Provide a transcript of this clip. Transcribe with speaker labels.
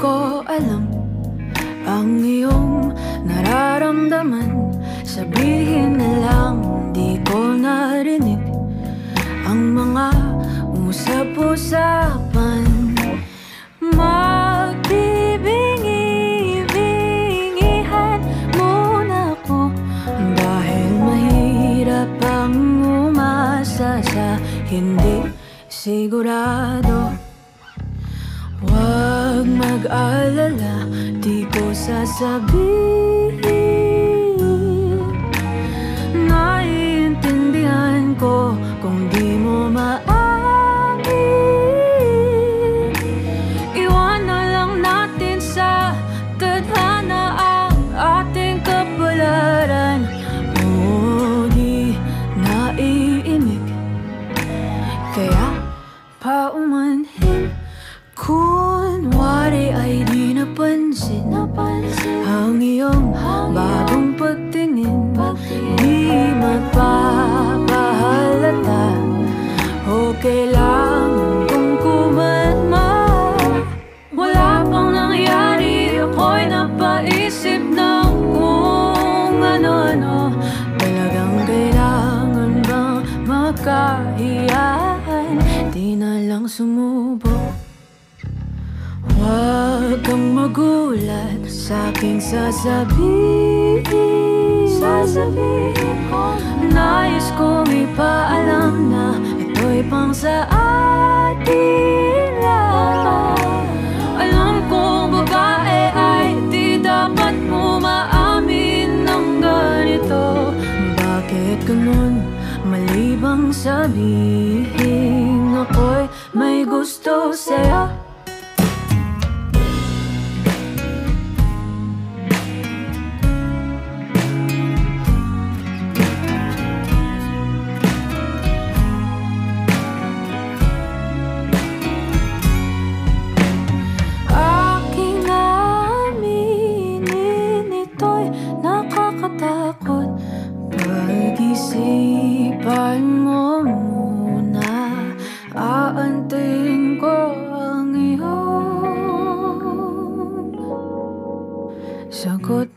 Speaker 1: ko alam Ang iyong nararamdaman. Sabihin na lang di ko narinig Ang mga usap-usapan. Magbibingi-bingihan muna ko Dahil mahirap ang umasa sa hindi sigurado Huwag mag-alala, di ko sasabihin. Naiintindihan ko kung di bagong pagtingin Di magpapahalata O kailangan kong kumalma Wala pang nangyari Ako'y napaisip ng kung ano-ano. Talagang kailangan bang makahiyahan? Di na lang sumubok Huwag kang magulat sa aking sasabihin. Sasabihin ko. Nais kong ipaalam na Ito'y pang sa atin lang Alam kong babae ay di dapat mo maamin ng ganito. Bakit ganun? Malibang sabihin? Ako'y may gusto sa'yo aantayin ko ang iyong sagot.